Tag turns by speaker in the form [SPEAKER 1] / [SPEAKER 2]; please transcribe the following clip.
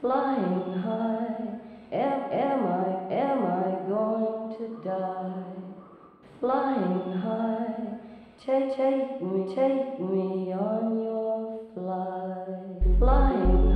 [SPEAKER 1] flying high. Am, am I, am I going to die? Flying high, take, take me, take me on your flight. Flying